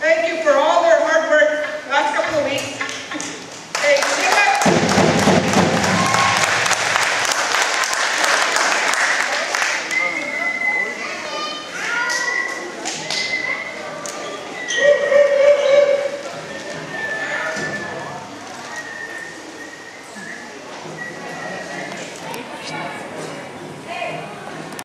Thank you for all.